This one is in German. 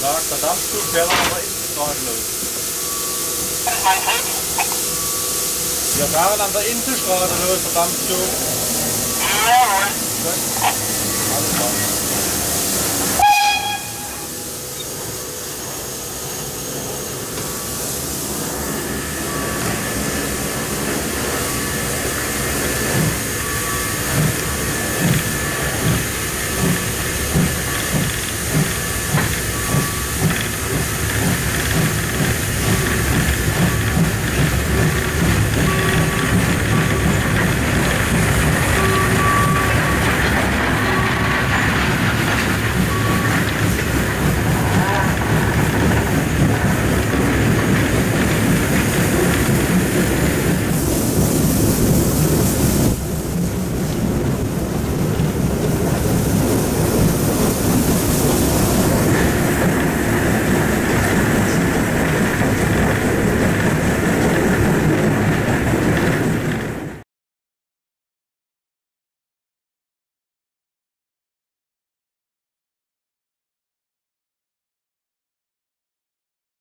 Schön gesagt, der Dampfzug fährt aber Inselstraße los. Wir fahren an der Inselstraße los, der Dampfzug. Jawohl. Gut. Alles klar.